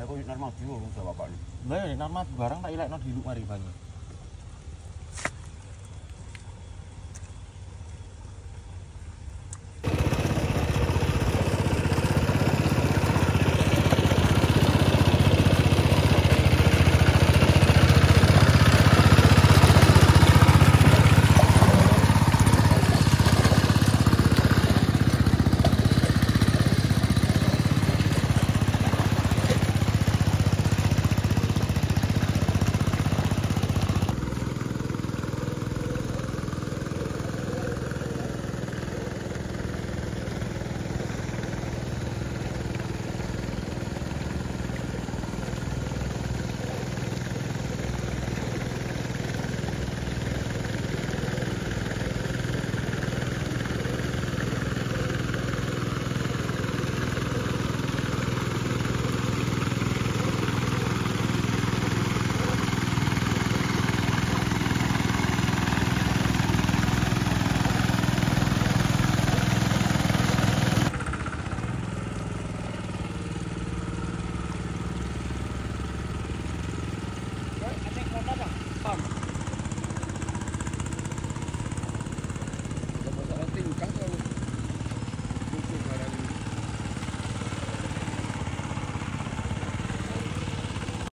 Lah kok normal dulu wong Jawa kok. Lah normal barang tak ilekno diluk mari bang.